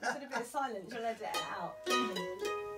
Put a bit of silence. You'll edit it out.